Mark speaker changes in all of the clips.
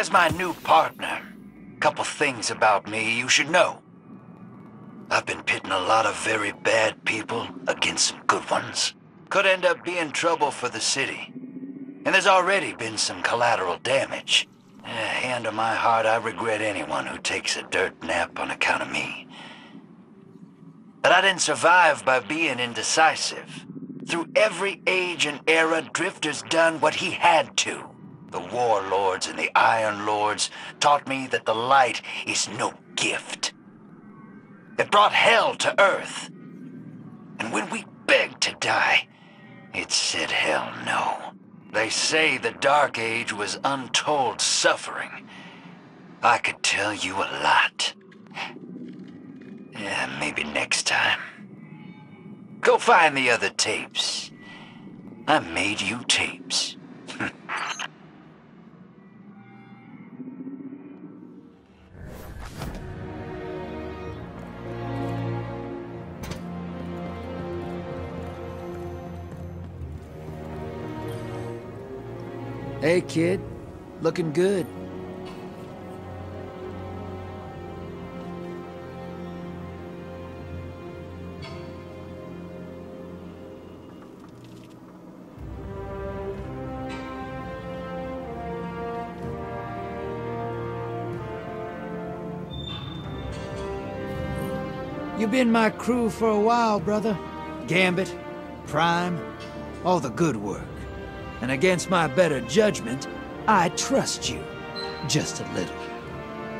Speaker 1: As my new partner, a couple things about me you should know. I've been pitting a lot of very bad people against some good ones. Could end up being trouble for the city. And there's already been some collateral damage. Eh, hand on my heart, I regret anyone who takes a dirt nap on account of me. But I didn't survive by being indecisive. Through every age and era, Drifter's done what he had to. The warlords and the Iron Lords taught me that the light is no gift. It brought hell to Earth. And when we begged to die, it said hell no. They say the Dark Age was untold suffering. I could tell you a lot. Yeah, maybe next time. Go find the other tapes. I made you tapes.
Speaker 2: Hey, kid. Looking good. You've been my crew for a while, brother. Gambit, Prime, all the good work. And against my better judgment, I trust you. Just a little.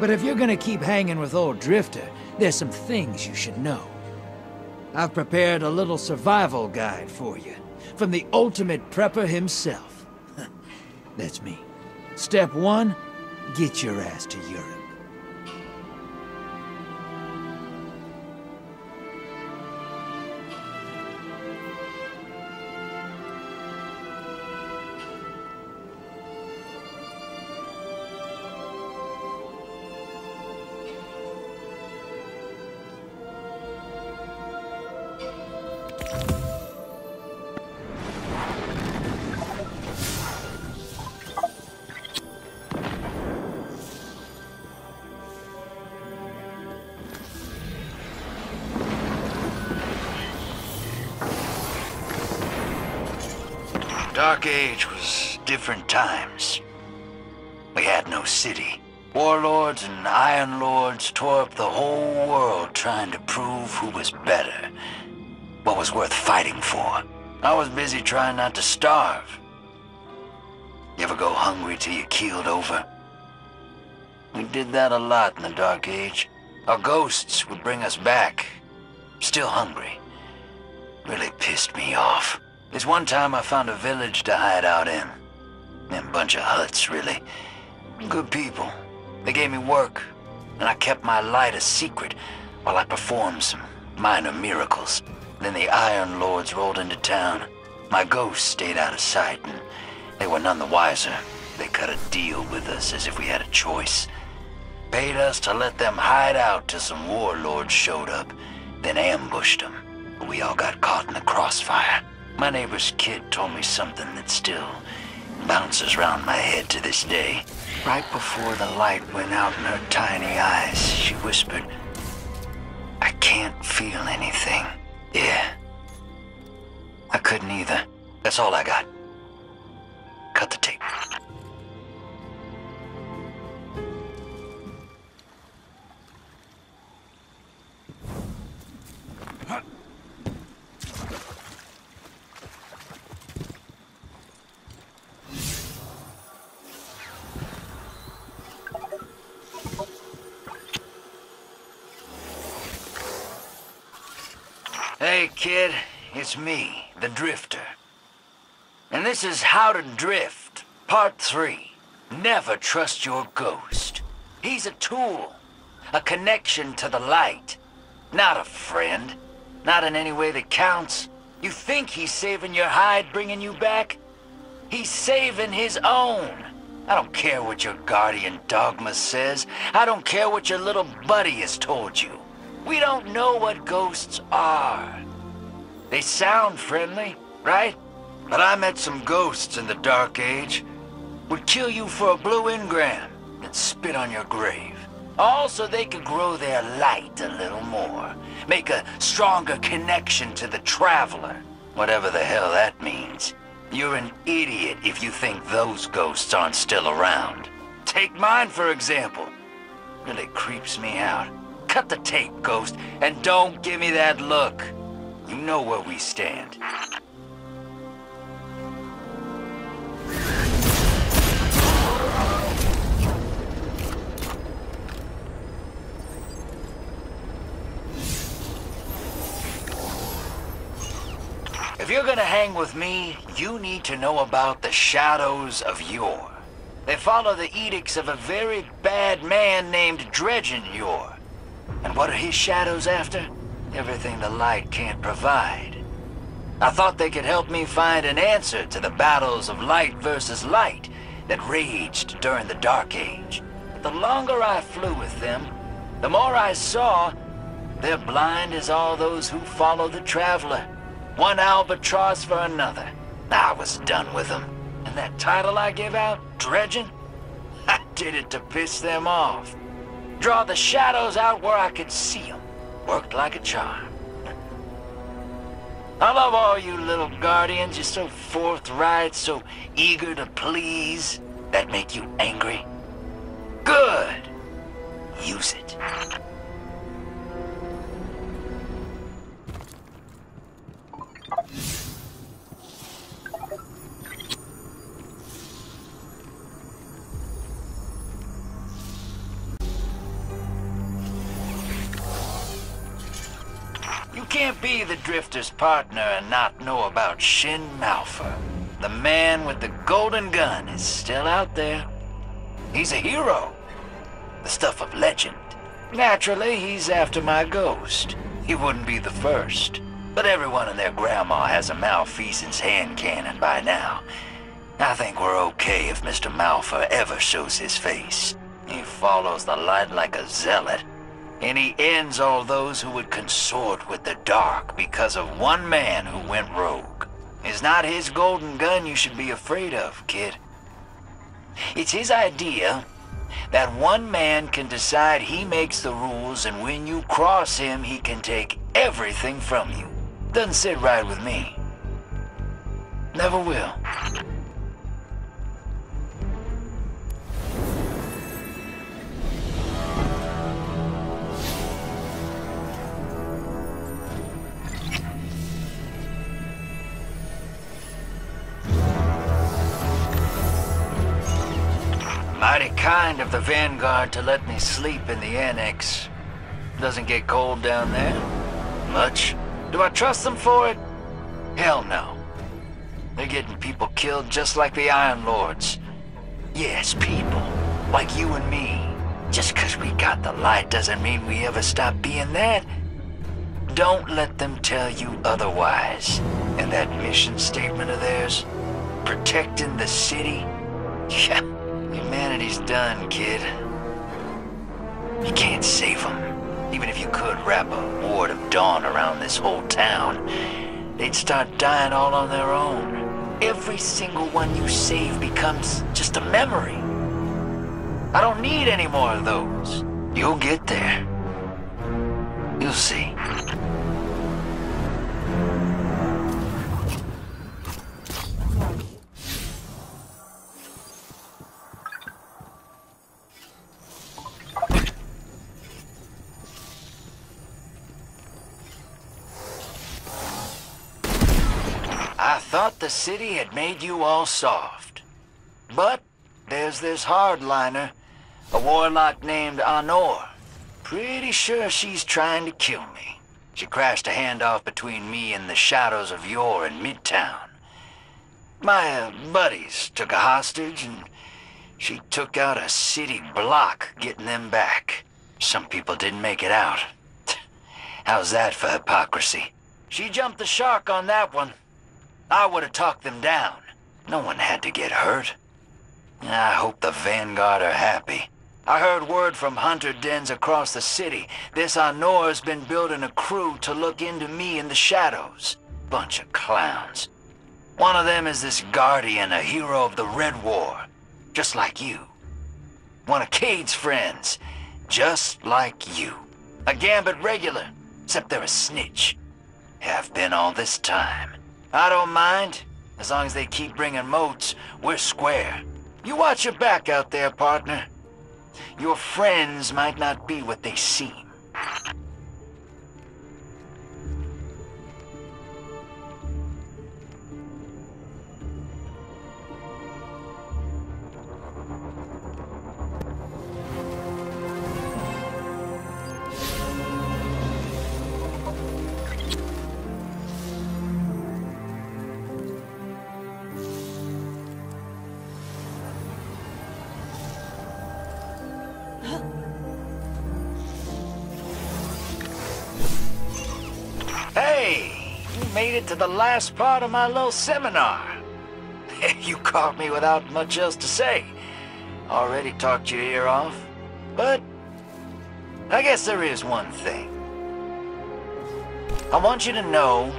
Speaker 2: But if you're gonna keep hanging with old Drifter, there's some things you should know. I've prepared a little survival guide for you, from the ultimate prepper himself. That's me. Step one, get your ass to Europe.
Speaker 1: Dark Age was different times. We had no city. Warlords and Iron Lords tore up the whole world trying to prove who was better. What was worth fighting for. I was busy trying not to starve. You ever go hungry till you keeled over? We did that a lot in the Dark Age. Our ghosts would bring us back. Still hungry. Really pissed me off. There's one time I found a village to hide out in. a bunch of huts, really. Good people. They gave me work, and I kept my light a secret while I performed some minor miracles. Then the Iron Lords rolled into town. My ghost stayed out of sight, and they were none the wiser. They cut a deal with us as if we had a choice. Paid us to let them hide out till some warlords showed up, then ambushed them. We all got caught in the crossfire. My neighbor's kid told me something that still bounces round my head to this day. Right before the light went out in her tiny eyes, she whispered, I can't feel anything. Yeah. I couldn't either. That's all I got. Cut the tape. Hey, kid. It's me, the Drifter. And this is How to Drift, Part 3. Never trust your ghost. He's a tool, a connection to the light. Not a friend. Not in any way that counts. You think he's saving your hide, bringing you back? He's saving his own. I don't care what your guardian dogma says. I don't care what your little buddy has told you. We don't know what ghosts are. They sound friendly, right? But I met some ghosts in the Dark Age. Would kill you for a blue engram and spit on your grave. All so they could grow their light a little more. Make a stronger connection to the Traveler. Whatever the hell that means. You're an idiot if you think those ghosts aren't still around. Take mine, for example. Really creeps me out. Cut the tape, Ghost, and don't give me that look. You know where we stand. If you're gonna hang with me, you need to know about the Shadows of Yore. They follow the edicts of a very bad man named Dredgen Yore. And what are his shadows after? Everything the light can't provide. I thought they could help me find an answer to the battles of light versus light that raged during the Dark Age. But the longer I flew with them, the more I saw they're blind as all those who follow the Traveler. One albatross for another. I was done with them. And that title I gave out, Dredgen? I did it to piss them off. Draw the shadows out where I could see them. Worked like a charm. I love all you little guardians. You're so forthright, so eager to please. That make you angry? Good. Use it. Can't be the Drifter's partner and not know about Shin Malphur. The man with the golden gun is still out there. He's a hero. The stuff of legend. Naturally, he's after my ghost. He wouldn't be the first. But everyone and their grandma has a malfeasance hand cannon by now. I think we're okay if Mr. Malphur ever shows his face. He follows the light like a zealot. And he ends all those who would consort with the dark because of one man who went rogue. It's not his golden gun you should be afraid of, kid. It's his idea that one man can decide he makes the rules and when you cross him, he can take everything from you. Doesn't sit right with me. Never will. Mighty kind of the Vanguard to let me sleep in the Annex. Doesn't get cold down there. Much. Do I trust them for it? Hell no. They're getting people killed just like the Iron Lords. Yes, people. Like you and me. Just 'cause we got the light doesn't mean we ever stop being that. Don't let them tell you otherwise. And that mission statement of theirs, protecting the city, yeah, humanity's done, kid. You can't save them. Even if you could wrap a ward of dawn around this whole town, they'd start dying all on their own. Every single one you save becomes just a memory. I don't need any more of those. You'll get there. You'll see. The city had made you all soft. But there's this hardliner, a warlock named Aunor. Pretty sure she's trying to kill me. She crashed a handoff between me and the shadows of Yore in Midtown. My uh, buddies took a hostage and she took out a city block getting them back. Some people didn't make it out. How's that for hypocrisy? She jumped the shark on that one. I would have talked them down. No one had to get hurt. I hope the Vanguard are happy. I heard word from hunter dens across the city. This Aunor's been building a crew to look into me in the shadows. Bunch of clowns. One of them is this Guardian, a hero of the Red War. Just like you. One of Cayde's friends. Just like you. A Gambit regular, except they're a snitch. Have been all this time. I don't mind. As long as they keep bringing motes, we're square. You watch your back out there, partner. Your friends might not be what they seem. Made it to the last part of my little seminar. you caught me without much else to say. Already talked your ear off. But I guess there is one thing. I want you to know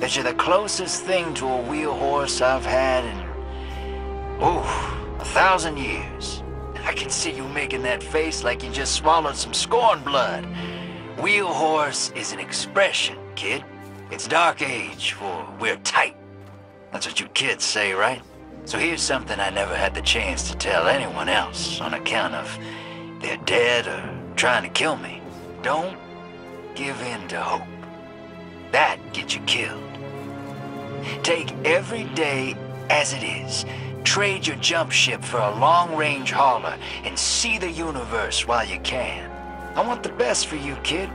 Speaker 1: that you're the closest thing to a wheel horse I've had in, oh, a thousand years. I can see you making that face like you just swallowed some scorn blood. Wheel horse is an expression, kid. It's Dark Age, for we're tight. That's what you kids say, right? So here's something I never had the chance to tell anyone else on account of they're dead or trying to kill me. Don't give in to hope. That gets you killed. Take every day as it is. Trade your jump ship for a long-range hauler and see the universe while you can. I want the best for you, kid.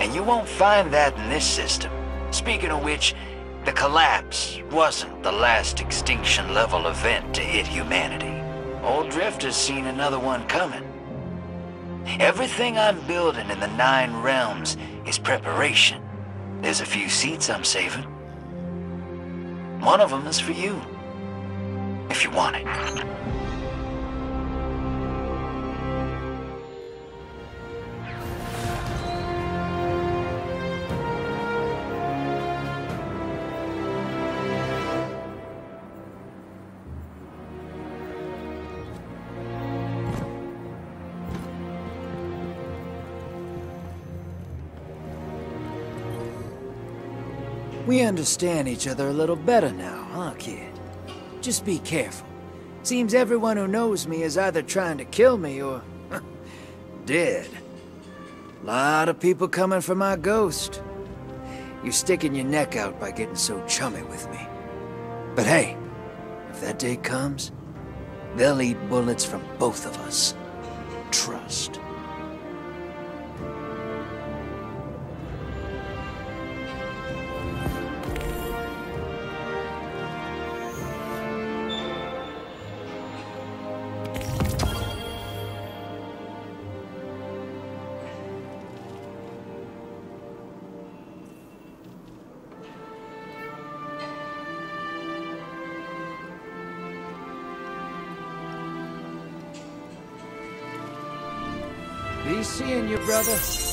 Speaker 1: And you won't find that in this system. Speaking of which, the collapse wasn't the last extinction level event to hit humanity. Old Drifter's seen another one coming. Everything I'm building in the Nine Realms is preparation. There's a few seats I'm saving. One of them is for you. If you want it.
Speaker 2: We understand each other a little better now, huh, kid? Just be careful. Seems everyone who knows me is either trying to kill me or... dead. Lot of people coming for my ghost. You're sticking your neck out by getting so chummy with me. But hey, if that day comes, they'll eat bullets from both of us. Trust. Seeing you, brother.